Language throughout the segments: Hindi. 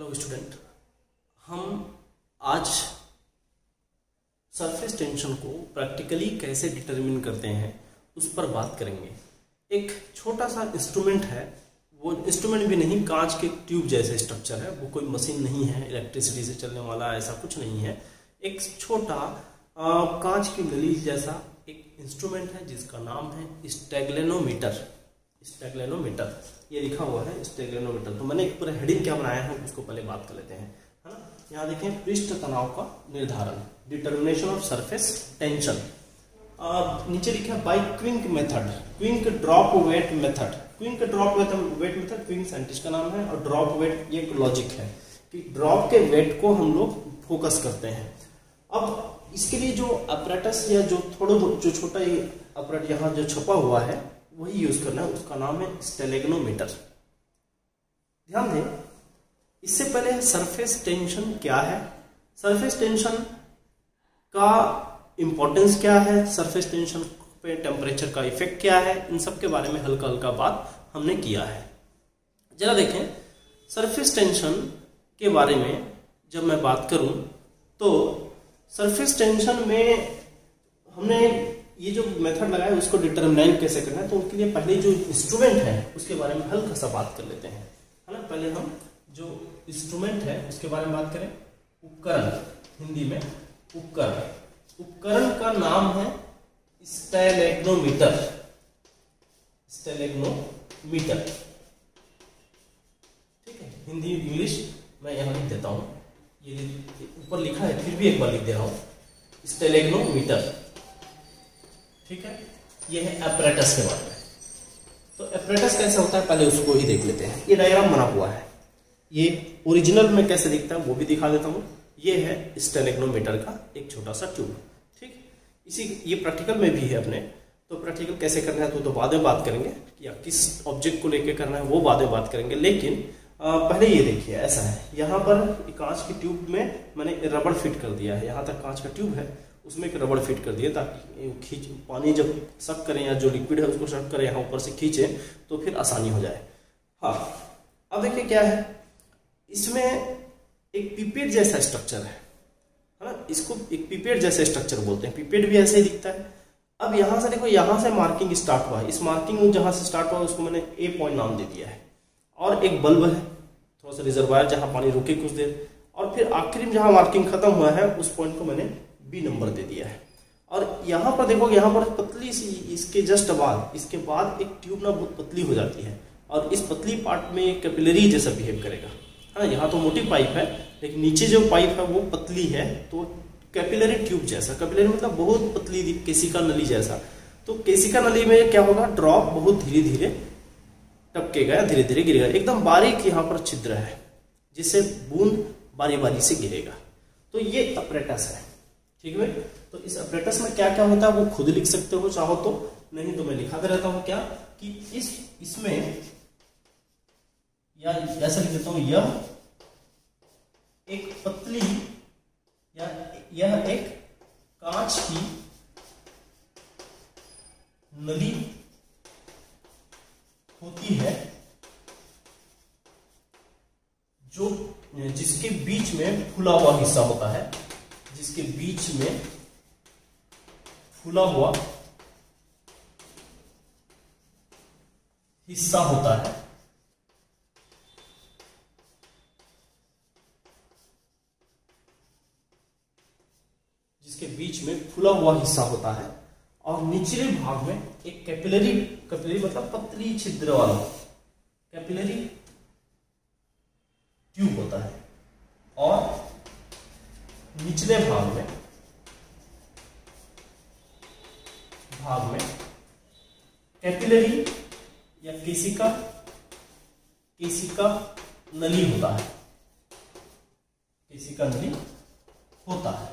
हेलो स्टूडेंट हम आज सरफेस टेंशन को प्रैक्टिकली कैसे डिटरमिन करते हैं, उस पर बात करेंगे। एक छोटा सा इंस्ट्रूमेंट है, वो इंस्ट्रूमेंट भी नहीं, कांच के ट्यूब जैसे स्ट्रक्चर है, वो कोई मशीन नहीं है इलेक्ट्रिसिटी से चलने वाला ऐसा कुछ नहीं है। एक छोटा कांच की नली जैसा एक इंस्ट्रूमेंट है, जिसका नाम है स्टेगलेनोमीटर स्टेगलेनोमीटर। ये लिखा हुआ है स्टेगलेनोमीटर। तो मैंने एक पूरा हेडिंग क्या बनाया है उसको पहले बात कर लेते हैं। है ना? यहाँ देखें, पृष्ठ तनाव का निर्धारण। डिटर्मिनेशन ऑफ़ सरफेस टेंशन नीचे लिखा है by Quincke method Quincke drop weight method Quincke drop weight method Quincke scientist का नाम है, और ड्रॉप वेट ये एक लॉजिक है कि ड्रॉप के वेट को हम लोग फोकस करते हैं। अब इसके लिए जो अपरेटस या जो थोड़ा जो छोटा ये अपरेट यहाँ जो छपा हुआ है वही यूज़ करना है, उसका नाम है स्टेलेग्नोमीटर। ध्यान दें, इससे पहले सरफेस टेंशन क्या है? सरफेस टेंशन का इंपॉर्टेंस क्या है? सरफेस टेंशन पे टेम्परेचर का इफ़ेक्ट क्या है? इन सब के बारे में हल्का हल्का बात हमने किया है। जरा देखें सरफेस टेंशन के बारे में जब मैं बात करूँ तो सरफेस टेंशन में हमने ये जो मेथड लगाया है उसको डिटरमिनाइन कैसे करना है तो उसके लिए पहले जो इंस्ट्रूमेंट है, उसके बारे में हल्का सा बात कर लेते हैं। है ना पहले हम जो इंस्ट्रूमेंट है, उसके बारे में बात करें। उपकरण, हिंदी में उपकरण। उपकरण का नाम है स्टेलेग्नोमीटर। स्टेलेग्नोमीटर। ठीक है, हिंदी, इंग्लिश मैं यहाँ लिख देता हूँ। ये ऊपर लिखा है, फिर भी एक बार लिख दे रहा हूँ। स्टेलेग्नोमीटर। ठीक है? ये है एपरेटस के बारे में। तो एपरेटस कैसे होता है? पहले उसको ही देख लेते हैं। ये डायग्राम बना हुआ है। ये ओरिजिनल में कैसे दिखता है वो भी दिखा देता हूँ। ये है स्टेलेग्नोमीटर का एक छोटा सा ट्यूब ठीक? इसी ये प्रैक्टिकल में भी है अपने। तो प्रैक्टिकल कैसे करना है तो, तो बाद में बात करेंगे या किस ऑब्जेक्ट को लेकर करना है वो बाद में बात करेंगे। लेकिन आ, पहले ये देखिए ऐसा है। यहाँ पर कांच की ट्यूब में मैंने रबड़ फिट कर दिया है। यहाँ तक कांच का ट्यूब है। उसमें एक रबड़ फिट कर दिए ताकि खींच, पानी जब सक करें या जो लिक्विड है उसको सक करें, यहाँ ऊपर से खींचे तो फिर आसानी हो जाए। हाँ अब देखिए क्या है। इसमें एक पिपेट जैसा स्ट्रक्चर है है ना? इसको एक पिपेट जैसा स्ट्रक्चर बोलते हैं। पिपेट भी ऐसे ही दिखता है। अब यहाँ से देखो, यहाँ से मार्किंग स्टार्ट हुआ है। इस मार्किंग जहाँ से स्टार्ट हुआ उसको मैंने ए पॉइंट नाम दे दिया है। और एक बल्ब है, थोड़ा सा रिजर्वायर जहाँ पानी रुके कुछ देर। और फिर आखिरी में जहाँ मार्किंग खत्म हुआ है, उस पॉइंट को मैंने बी नंबर दे दिया है। और यहाँ पर देखो, यहाँ पर पतली सी इसके जस्ट बाद इसके बाद एक ट्यूब ना बहुत पतली हो जाती है। और इस पतली पार्ट में कैपिलरी जैसा बिहेव करेगा। है यहाँ तो मोटी पाइप है, लेकिन नीचे जो पाइप है वो पतली है तो कैपिलरी ट्यूब जैसा। कैपिलरी मतलब बहुत पतली केसिका नली जैसा। तो केसिका नली में क्या होगा ड्रॉप बहुत धीरे धीरे टपकेगा धीरे धीरे गिरेगा। एकदम बारीक यहाँ पर छिद्र है, जिससे बूंद बारी बारी से गिरेगा। तो ये अपरेटस है। ठीक है तो इस अपरेटस में क्या क्या होता है वो खुद लिख सकते हो, चाहो तो। नहीं तो मैं लिखाते रहता हूँ क्या? कि इस, इसमें, या ऐसा लिख देता हूँ, यह एक पतली, या यह एक कांच की नली होती है, जो जिसके बीच में खुला हुआ हिस्सा होता है। जिसके बीच में फूला हुआ हिस्सा होता है। जिसके बीच में फूला हुआ हिस्सा होता है और निचले भाग में एक कैपिलरी कैपिलरी मतलब पतली छिद्र वाला, कैपिलरी ट्यूब होता है। और निचले भाग में भाग में कैपिलरी या केसिका केसिका नली होता है। केसिका नली होता है।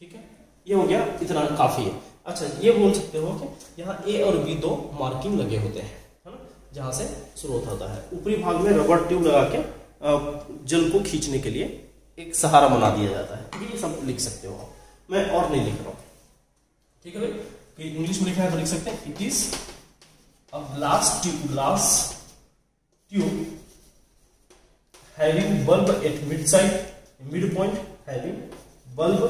ठीक है? ये हो गया इतना काफ़ी है। अच्छा ये बोल सकते हो कि यहाँ ए और बी दो मार्किंग लगे होते हैं, है ना? जहाँ से स्रोत होता है। ऊपरी भाग में रबर ट्यूब लगा के जल को खींचने के लिए एक सहारा बना दिया जाता है। तो ये सब लिख सकते हो आप। मैं और नहीं लिख रहा हूँ। ठीक है भाई? इंग्लिश में लिखा है तो लिख सकते हैं। It is a glass tube glass tube having bulb at mid side mid point having bulb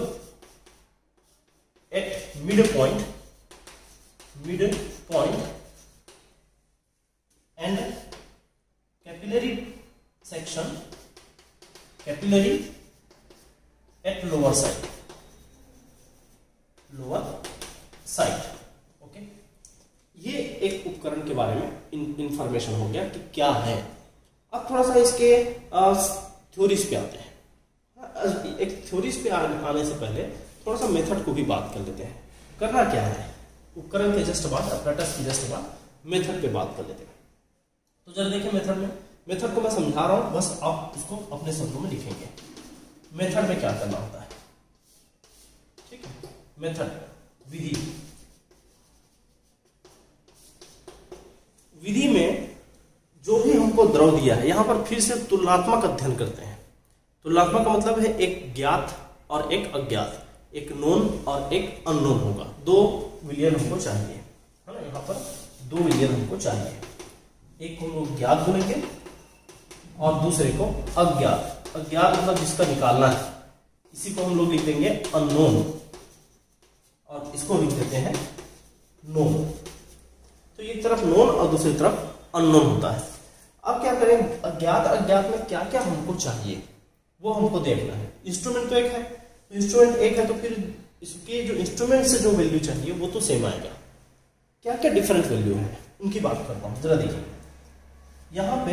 at mid point mid point and capillary section capillary at lower side. Lower side. Okay ये एक उपकरण के बारे में इंफॉर्मेशन हो गया कि क्या है। अब थोड़ा सा इसके थ्योरीज पे आते हैं। एक थ्योरीज पे आने से पहले थोड़ा सा मेथड को भी बात कर लेते हैं। करना क्या है? उपकरण के जस्ट बाद अपरेटस की जस्ट बाद मेथड पे बात कर लेते हैं। तो जरा देखिए मेथड में। मेथड को मैं समझा रहा हूँ, बस आप इसको अपने शब्दों में लिखेंगे। मेथड में क्या करना होता है? ठीक है? मेथड, विधि। विधि में जो भी हमको द्रव दिया है, यहाँ पर फिर से तुलनात्मक अध्ययन करते हैं। तुलनात्मक का मतलब है एक ज्ञात और एक अज्ञात। एक नोन और एक अननोन होगा। दो विलियन हमको चाहिए। है ना? यहाँ पर दो विलियन हमको चाहिए। एक को लोग ज्ञात बोलेंगे और दूसरे को अज्ञात। अज्ञात मतलब जिसका निकालना है। इसी को हम लोग लिख देंगे अननोन और इसको लिख देते हैं नोन तो एक तरफ़ नोन और दूसरी तरफ़ अननोन होता है। अब क्या करें? अज्ञात अज्ञात में क्या क्या हमको चाहिए? वो हमको देखना है। इंस्ट्रूमेंट तो एक है। तो इंस्ट्रूमेंट एक है तो फिर इसके जो इंस्ट्रूमेंट से जो वैल्यू चाहिए, वो तो सेम आएगा। क्या क्या डिफरेंट वैल्यू है? उनकी बात करता हूँ। जरा देखिए। यहाँ पे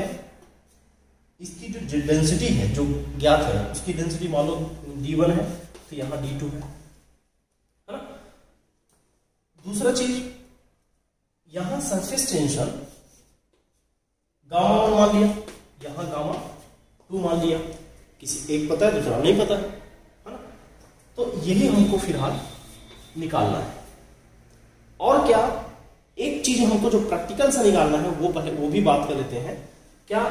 इसकी जो डेंसिटी है, जो ज्ञात है, उसकी डेंसिटी मान लो डी वन है तो यहाँ डी टू है। ना? दूसरा चीज़, यहाँ सरफेस टेंशन गामा वन मान लिया, यहाँ गामा टू मान लिया। किसी एक पता है, दूसरा नहीं पता है ना? तो यही हमको फ़िलहाल निकालना है। और क्या, एक चीज़ हमको जो प्रैक्टिकल से निकालना है, वो पहले, वो भी बात कर लेते हैं। क्या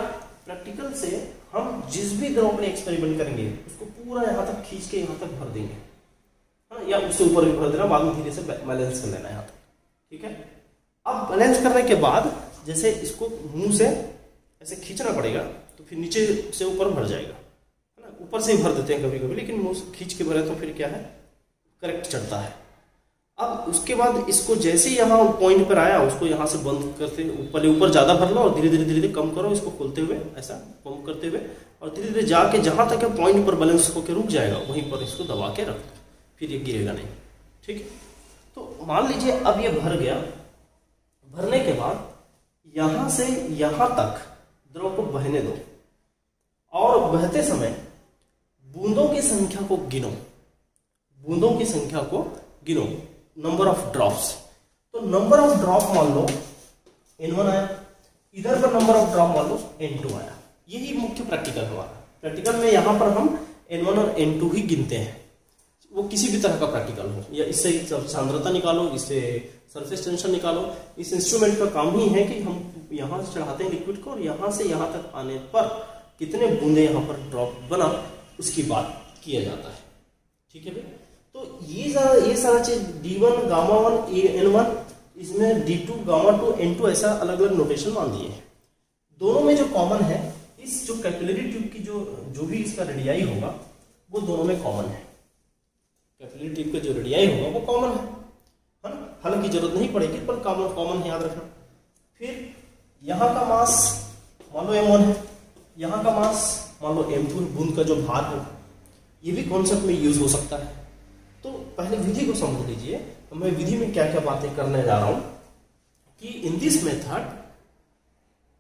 प्रैक्टिकल से हम जिस भी द्रव में एक्सपेरिमेंट करेंगे, उसको पूरा यहाँ तक खींच के यहाँ तक भर देंगे। हाँ या उससे ऊपर भी भर देना, बाद में धीरे से बैलेंस कर लेना यहाँ तक। ठीक है? अब बैलेंस करने के बाद, जैसे इसको मुँह से ऐसे खींचना पड़ेगा तो फिर नीचे से ऊपर भर जाएगा। है ना? ऊपर से ही भर देते हैं कभी कभी लेकिन मुँह से खींच के भरे तो फिर क्या है? करेक्ट चढ़ता है। अब उसके बाद इसको जैसे ही यहाँ पॉइंट पर आया, उसको यहाँ से बंद करते पहले ऊपर ज़्यादा भर लो और धीरे धीरे धीरे धीरे कम करो, इसको खोलते हुए, ऐसा पंप करते हुए और धीरे धीरे जाके जहाँ तक पॉइंट पर बैलेंस होकर रुक जाएगा, वहीं पर इसको दबा के रख फिर ये गिरेगा नहीं, ठीक है? तो मान लीजिए अब ये भर गया, भरने के बाद यहाँ से यहाँ तक द्रव को बहने दो और बहते समय बूंदों की संख्या को गिनो, बूंदों की संख्या को गिनो। नंबर ऑफ़ ड्रॉप्स तो नंबर ऑफ़ ड्रॉप मान लो n1 आया। इधर पर नंबर ऑफ़ ड्रॉप मान लो n2 आया। यही मुख्य प्रैक्टिकल हमारा प्रैक्टिकल में यहाँ पर हम एन वन और एन टू ही गिनते हैं। वो किसी भी तरह का प्रैक्टिकल हो। या इससे सांद्रता निकालो, इससे सरफेस टेंशन निकालो। इस इंस्ट्रूमेंट का काम ही है कि हम यहाँ से चढ़ाते हैं लिक्विड को और यहाँ से यहाँ तक आने पर कितने बूंदे यहाँ पर ड्रॉप बना, उसकी बात किया जाता है। ठीक है भाई? तो ये सारा ये सारा चीज़ d one gamma one a n one इसमें d two gamma two n two ऐसा अलग अलग नोटेशन मान दिए हैं। दोनों में जो कॉमन है इस जो कैपिलरी ट्यूब की जो जो भी इसका रेडियाई होगा वो दोनों में कॉमन है। कैपिलरी ट्यूब का जो रेडियाई होगा वो कॉमन है। है ना? हल की ज़रूरत नहीं पड़ेगी पर कॉमन कॉमन याद रखना। फिर यहाँ का मास मान लो एम वन है। यहाँ का मास मान लो एम टू बूंद का जो भार है ये भी कॉन्सेप्ट में यूज़ हो सकता है। पहले विधि को समझ लीजिए। तो मैं विधि में क्या क्या बातें करने जा रहा हूँ कि in this method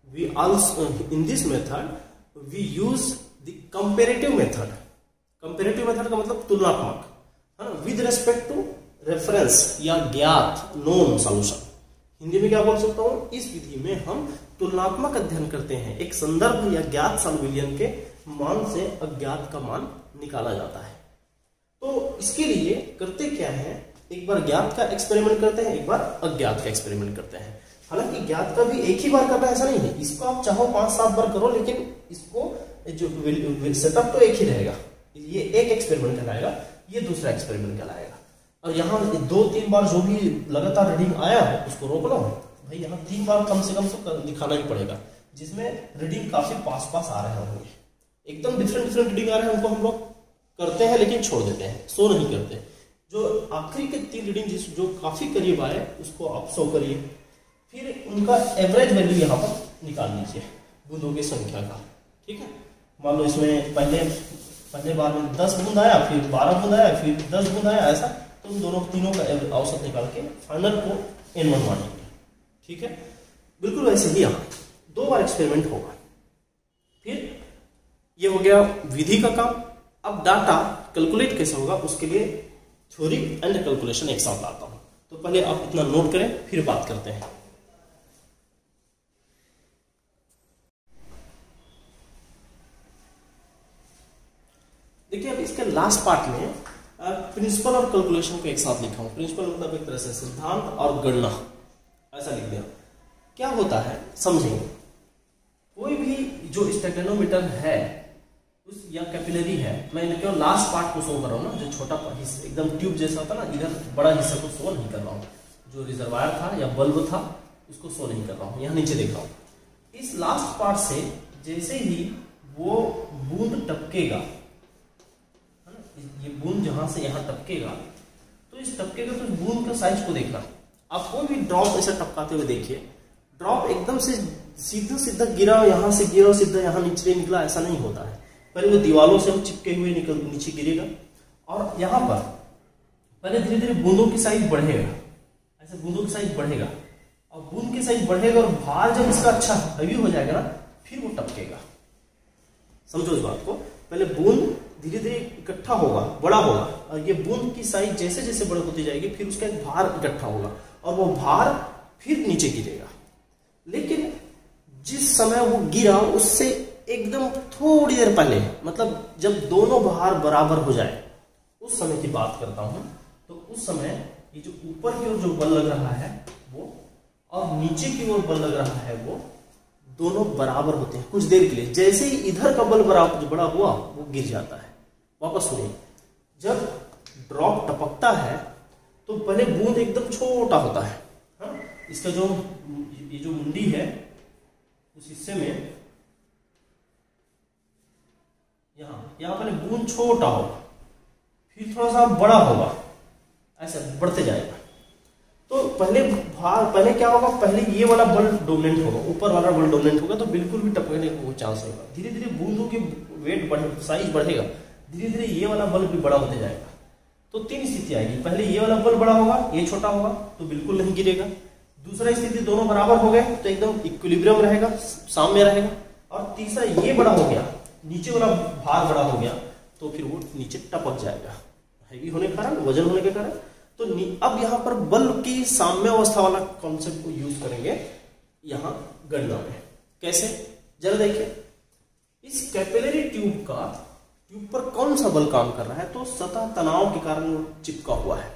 we also in this method we use the comparative method comparative method का मतलब तुलनात्मक, है ना? विद रेस्पेक्ट टू रेफरेंस या ज्ञात नोन सॉल्यूशन हिंदी में क्या बोल सकता हूँ? इस विधि में हम तुलनात्मक अध्ययन करते हैं। एक संदर्भ या ज्ञात सॉल्विलियन के मान से अज्ञात का मान निकाला जाता है। तो इसके लिए करते क्या है? एक बार ज्ञात का एक्सपेरिमेंट करते हैं, एक बार अज्ञात का एक्सपेरिमेंट करते हैं। हालाँकि ज्ञात का भी एक ही बार करना ऐसा नहीं है। इसको आप चाहो पाँच, सात बार करो, लेकिन इसको जो सेटअप तो एक ही रहेगा। ये एक एक्सपेरिमेंट कहलाएगा, ये दूसरा एक्सपेरिमेंट कहलाएगा। और यहाँ दो, तीन बार जो भी लगातार रीडिंग आया है, उसको रोक लो। भाई, यहाँ तीन बार कम से कम तो दिखाना ही पड़ेगा। जिसमें रीडिंग काफ़ी पास पास आ रहे होंगे। एकदम डिफरेंट डिफरेंट रीडिंग आ रहे हैं उनको हम लोग। करते हैं, लेकिन छोड़ देते हैं, सो नहीं करते। जो आखिरी के तीन रीडिंग जिस, जो काफ़ी करीब आए, उसको आप सो करिए। फिर उनका एवरेज वैल्यू यहाँ पर निकाल लीजिए, बूंदों की संख्या का। ठीक है? मान लो इसमें पहले पहले बार में दस बूंद आया, फिर बारह बूंद आया, फिर दस बूंद आया, ऐसा। तो उन दोनों तीनों का औसत निकाल के फाइनल को एन वन मानेंगे ठीक है? बिल्कुल वैसे ही यहाँ। दो बार एक्सपेरिमेंट होगा। फिर ये हो गया विधि का काम। अब डाटा कैलकुलेट कैसे होगा, उसके लिए थ्योरी एंड कैलकुलेशन एक साथ लाता हूँ। तो पहले आप इतना नोट करें, फिर बात करते हैं। देखिए, अब इसके लास्ट पार्ट में प्रिंसिपल और कैलकुलेशन को एक साथ लिखा हूँ। प्रिंसिपल मतलब एक तरह से सिद्धांत और गणना। ऐसा लिख दिया। क्या होता है समझेंगे कोई भी जो स्टेगनोमीटर है उस या कैपिलरी है, मैं केवल लास्ट पार्ट को शो कर रहा हूँ ना, जो छोटा एकदम ट्यूब जैसा होता ना, इधर बड़ा हिस्सा को शो नहीं कर रहा हूँ। जो रिजर्वायर था या बल्ब था, उसको शो नहीं कर रहा हूँ। यहाँ नीचे देख रहा हूँ। इस लास्ट पार्ट से जैसे ही वो बूंद टपकेगा ये बूंद जहाँ से यहाँ टपकेगा तो इस टपकेगा तो बूंद का साइज़ को देखना आप कोई भी ड्रॉप ऐसा टपकाते हुए देखिए ड्रॉप एकदम से सीधा सीधा गिरा, यहाँ से गिरा सीधा यहाँ नीचे निकला, ऐसा नहीं होता है। पहले वो दीवालों से चिपके हुए निकल, नीचे गिरेगा। और यहाँ पर, पहले धीरे धीरे बूंदों की साइज़ बढ़ेगा। ऐसे बूंदों की साइज़ बढ़ेगा। और बूंद की साइज़ बढ़ेगा और भार जब इसका अच्छा हैवी हो जाएगा ना, फिर वो टपकेगा। समझो इस बात को। पहले बूंद धीरे धीरे इकट्ठा होगा, बड़ा होगा। और ये बूंद की साइज़ जैसे जैसे बड़ी होती जाएगी, फिर उसका एक भार इकट्ठा होगा। और वो भार फिर नीचे गिरेगा। लेकिन जिस समय वो गिरा, उससे एकदम थोड़ी देर पहले मतलब जब दोनों भार बराबर हो जाए, उस समय की बात करता हूँ तो उस समय ये जो ऊपर की ओर जो बल लग रहा है, वो और नीचे की ओर बल लग रहा है, वो दोनों बराबर होते हैं कुछ देर के लिए। जैसे ही इधर का बल बराबर जो बड़ा हुआ, वो गिर जाता है। वापस सुनिए। जब ड्रॉप टपकता है तो पहले बूंद एकदम छोटा होता है। हा? इसका जो, ये जो मुंडी है, उस हिस्से में यहाँ पर बूंद छोटा होगा, फिर थोड़ा सा बड़ा होगा, ऐसे बढ़ते जाएगा। तो पहले भार पहले क्या होगा, पहले ये वाला बल डोमिनेंट होगा, ऊपर वाला बल डोमिनेंट होगा तो बिल्कुल भी टपकने को चांस होगा। धीरे धीरे बूंदों के वेट बढ़े साइज़ बढ़ेगा धीरे धीरे ये वाला बल भी बड़ा होते जाएगा। तो तीन स्थिति आएगी, पहले ये वाला बल बड़ा होगा, ये छोटा होगा तो बिल्कुल नहीं गिरेगा। दूसरा स्थिति दोनों बराबर हो गए तो एकदम इक्विलिब्रियम रहेगा, साम्य रहेगा, और तीसरा ये बड़ा हो गया नीचे वाला भार बड़ा हो गया तो फिर वो नीचे टपक जाएगा। हैवी होने के कारण? वज़न होने के कारण? तो अब यहाँ पर बल की साम्य अवस्था वाला कॉन्सेप्ट को यूज़ करेंगे। यहाँ गणना में। कैसे? जरा देखिए। इस कैपिलरी ट्यूब का ट्यूब पर कौन सा बल काम कर रहा है? तो सतह तनाव के कारण चिपका हुआ है।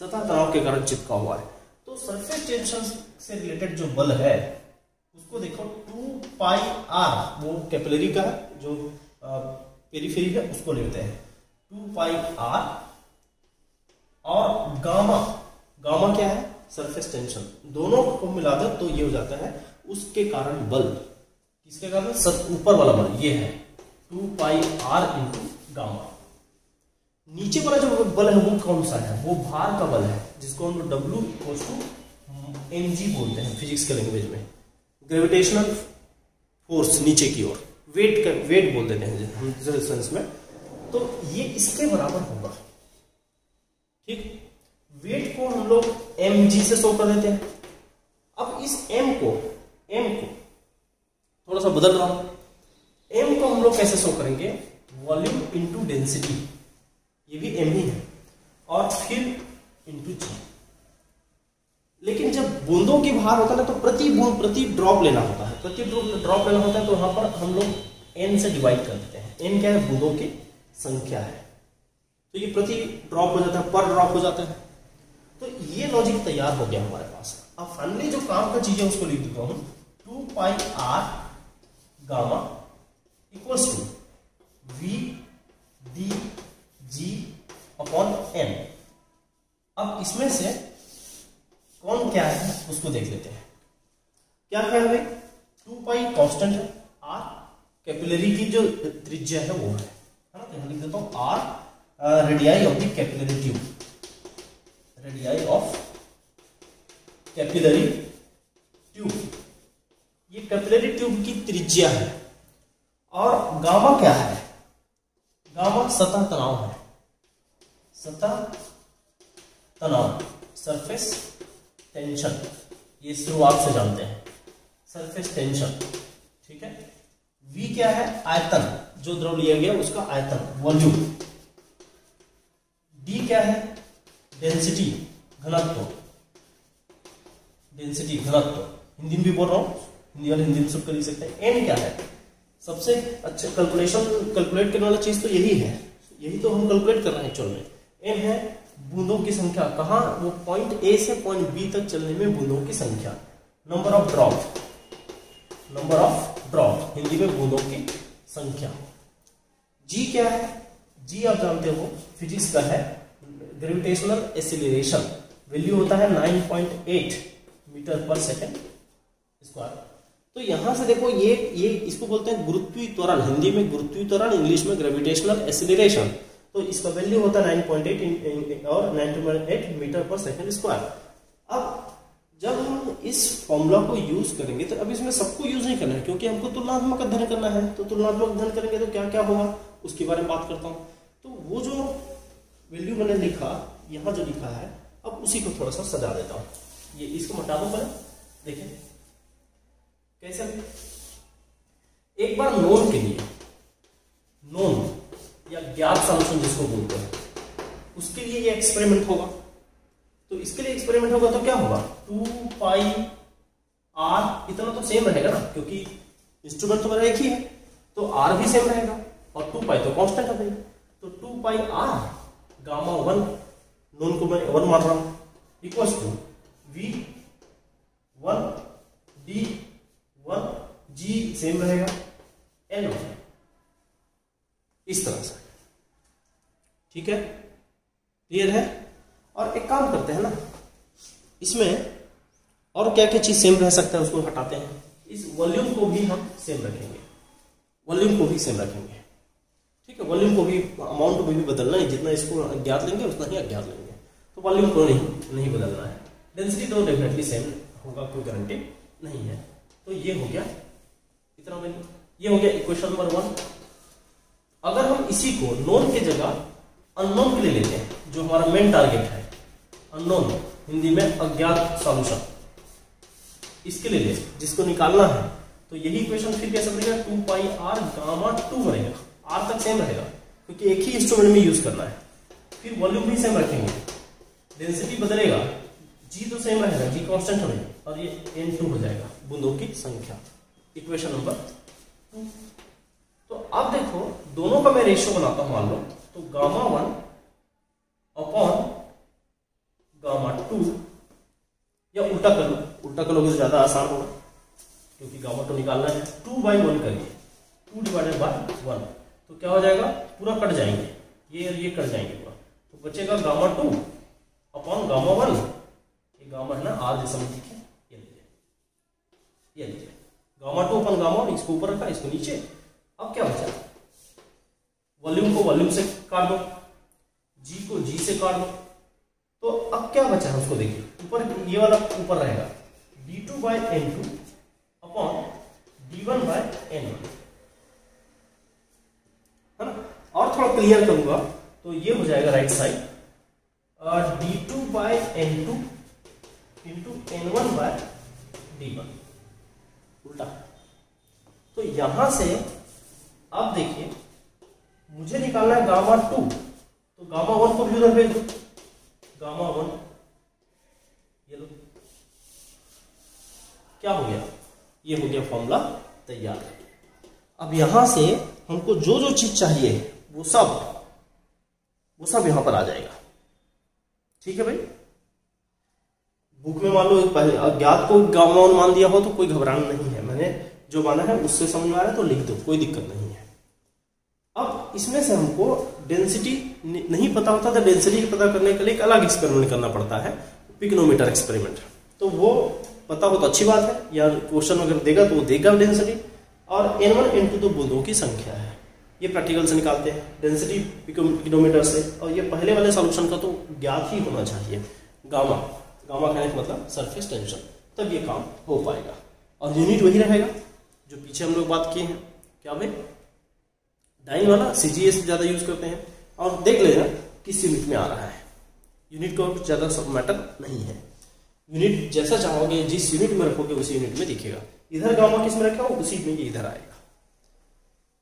सतह तनाव के कारण चिपका हुआ है। तो सरफेस टेंशन से रिलेटेड जो बल है, उसको देखो टू पाई आर वो कैपिलरी का है। जो पेरीफेरी है, उसको लेते हैं। टू पाई आर और गामा। गामा क्या है? Surface tension. दोनों को मिला दो तो ये हो जाता है उसके कारण बल। किसके कारण? ऊपर वाला बल, ये है। Two pi r into gamma. नीचे वाला जो बल है, वो कौन सा है? वो भार का बल है, जिसको हम डब्ल्यू टू एम जी बोलते हैं फिजिक्स के लैंग्वेज में। ग्रेविटेशनल फोर्स नीचे की ओर। वेट का वेट बोल देते हैं हम सेंस में। तो ये इसके बराबर होगा। ठीक? वेट को हम लोग एम जी से शो कर देते हैं। अब इस एम को एम को थोड़ा सा बदल रहा हूँ। एम को हम लोग कैसे शो करेंगे? वॉल्यूम इंटू डेंसिटी ये भी एम ही है। और फिर इंटू जी लेकिन जब बूंदों की भार होता है तो प्रति बूंद, प्रति ड्रॉप लेना होता है। प्रति ड्रॉप लेना होता है तो वहाँ पर हम लोग एन से डिवाइड कर देते हैं। एन क्या है? बूंदों की संख्या है। तो ये प्रति ड्रॉप हो जाता है, पर ड्रॉप हो जाता है। तो ये लॉजिक तैयार हो गया हमारे पास। अब फाइनली जो काम का चीज़ है, उसको लिख देता हूँ। Two pi r gamma equals to v d g upon n अब इसमें से कौन क्या है, उसको देख लेते हैं। क्या क्या है भाई? टू पाई कॉन्स्टेंट है आर कैपिलरी की जो त्रिज्या है वो है। ना? तो लिख देता हूँ r radii of the capillary tube radii of capillary tube ये कैपिलरी ट्यूब की त्रिज्या है। और गामा क्या है? गामा सतह तनाव है। सतह तनाव सरफेस टेंशन ये शुरुआत से जानते हैं। सरफेस टेंशन ठीक है? वी क्या है? आयतन। जो द्रव लिया गया, उसका आयतन वॉल्यूम डी क्या है? डेंसिटी घनत्व. डेंसिटी घनत्व. हिंदी में भी बोल रहा हूँ। हिंदी वाले हिंदी में सब कर सकते हैं। एन क्या है? सबसे अच्छा कैलकुलेशन कैलकुलेट करने वाला चीज़ तो यही है। यही तो हम कैलकुलेट कर रहे हैं एक्चुअल में। एम है बूंदों की संख्या। कहा? वो पॉइंट ए से पॉइंट बी तक चलने में बूंदों की संख्या। Number of drop number of drop Hindi में बूंदों की संख्या। जी क्या है? जी आप जानते हो फिजिक्स का है। ग्रेविटेशनल एसिलेशन वैल्यू होता है 9.8 मीटर पर सेकेंड स्क्वायर तो यहाँ से देखो, ये ये इसको बोलते हैं गुरुत्वीय त्वरण हिंदी में गुरुत्वीय त्वरण इंग्लिश में ग्रेविटेशनल एसिलेशन तो इसका वैल्यू होता है 9.8 और 9.8 मीटर पर सेकंड स्क्वायर अब जब हम इस फॉर्मूला को यूज़ करेंगे तो अब इसमें सबको यूज़ नहीं करना है, क्योंकि हमको तुलनात्मक अध्ययन करना है। तो तुलनात्मक अध्ययन करेंगे तो क्या क्या होगा, उसके बारे में बात करता हूँ। तो वो जो वैल्यू मैंने लिखा, यहाँ जो लिखा है, अब उसी को थोड़ा सा सजा देता हूँ। ये इसको हटा दो पहले देखिए कैसे एक बार नोन के लिए नोन या ज्ञात सॉल्यूशन जिसको बोलते हैं, उसके लिए ये एक्सपेरिमेंट होगा। तो इसके लिए एक्सपेरिमेंट होगा तो क्या होगा? टू पाई आर इतना तो सेम रहेगा ना, क्योंकि इंस्ट्रूमेंट तो एक ही है तो आर भी सेम रहेगा और टू पाई तो कांस्टेंट है भाई तो two pi r gamma one, known को मैं वन मान रहा हूँ equal to v one d one g same रहेगा एन इस तरह से। ठीक है? क्लियर है? और एक काम करते हैं ना, इसमें और क्या क्या चीज़ सेम रह सकता है उसको हटाते हैं। इस वॉल्यूम को भी हम सेम रखेंगे। वॉल्यूम को भी सेम रखेंगे। ठीक है वॉल्यूम को भी अमाउंट को भी बदलना है। जितना इसको अज्ञात लेंगे, उतना ही अज्ञात लेंगे। तो वॉल्यूम को नहीं नहीं बदलना है। डेंसिटी तो डेफिनेटली सेम होगा, कोई गारंटी नहीं है। तो ये हो गया। इतना वैल्यू ये हो गया इक्वेशन नंबर वन अगर हम इसी को नोन की जगह अननोन के लिए लेते हैं, जो हमारा मेन टारगेट है अननोन, हिंदी में अज्ञात सॉल्यूशन इसके लिए जिसको निकालना है तो यही इक्वेशन फिर कैसे बनेगा? Two pi r gamma two बनेगा। आर तक सेम रहेगा, क्योंकि एक ही इंस्ट्रूमेंट में यूज़ करना है। फिर वॉल्यूम भी सेम रखेंगे। डेंसिटी बदलेगा जी तो सेम रहेगा जी कांस्टेंट रहेगा और ये एन टू हो जाएगा, बूंदों की संख्या। इक्वेशन नंबर टू तो अब देखो, दोनों का मैं रेशियो बनाता हूँ मान लो तो gamma one upon gamma two या उल्टा कर लो। उल्टा करोगे तो ज़्यादा आसान होगा, क्योंकि गामा टू निकालना है। टू बाई वन करिए। Two divided by one. तो क्या हो जाएगा? पूरा कट जाएँगे। ये और ये कट जाएँगे पूरा। तो बचेगा gamma two upon gamma one. ये गामा है ना, आर जैसा में दिखे ये लीजिए ये लीजिए gamma two upon gamma one, इसको ऊपर रखा, इसको नीचे। अब क्या बचा? वॉल्यूम को वॉल्यूम से काट दो। जी को जी से काट दो। तो अब क्या बचा है उसको देखिए। ऊपर ये वाला ऊपर रहेगा। D two by n two upon d one by n one है ना? और थोड़ा क्लियर करूँगा तो ये हो जाएगा right side d two by n two into n one by d one उल्टा। तो यहाँ से अब देखिए, मुझे निकालना है गामा टू तो गामा वन को भी उधर भेज दो। गामा वन ये लो। क्या हो गया? ये हो गया फॉर्मूला तैयार। अब यहाँ से हमको जो जो चीज़ चाहिए, वो सब वो सब यहाँ पर आ जाएगा। ठीक है भाई? बुक में मान लो पहले अज्ञात को गामा वन मान दिया हो तो कोई घबराना नहीं है। मैंने जो माना है उससे समझ में आ रहा है तो लिख दो, कोई दिक्कत नहीं इसमें से हमको डेंसिटी नहीं पता होता तो डेंसिटी पता करने के लिए एक अलग एक्सपेरिमेंट करना पड़ता है पिग्नोमीटर एक्सपेरिमेंट तो वो पता हो तो अच्छी बात है, या क्वेश्चन अगर देगा तो वो देगा डेंसिटी और एन वन एन टू तो बूंदों की संख्या है। ये प्रैक्टिकल से निकालते हैं डेंसिटी किलोमीटर से, और ये पहले वाले सॉल्यूशन का तो ज्ञात ही होना चाहिए। गामा गामा कहने का मतलब सरफेस टेंशन तब ये काम हो पाएगा। और यूनिट वही रहेगा, जो पीछे हम लोग बात किए हैं। क्या भाई? डाइन वाला सीजीएस ज़्यादा यूज़ करते हैं। और देख लेना किस यूनिट में आ रहा है। यूनिट को ज़्यादा सब मैटर नहीं है। यूनिट जैसा चाहोगे, जिस यूनिट में रखोगे, उसी यूनिट में दिखेगा। इधर गामा किसमें रखा हो, उसी में ये इधर आएगा।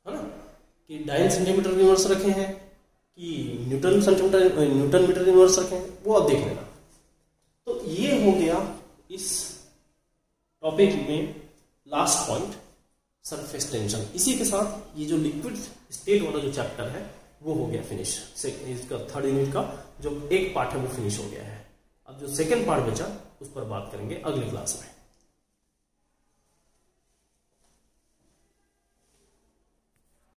है ना? कि डाइन सेंटीमीटर इनवर्स रखे हैं, कि newton centimetre newton metre inverse रखे हैं, वो आप देख लेना। तो ये हो गया इस टॉपिक में लास्ट पॉइंट सरफेस टेंशन इसी के साथ ये जो लिक्विड स्टेट वाला जो चैप्टर है, वो हो गया फिनिश इसका थर्ड यूनिट का जो एक पार्ट है, वो फिनिश हो गया है. अब जो सेकेंड पार्ट बचा, उस पर बात करेंगे अगले क्लास में.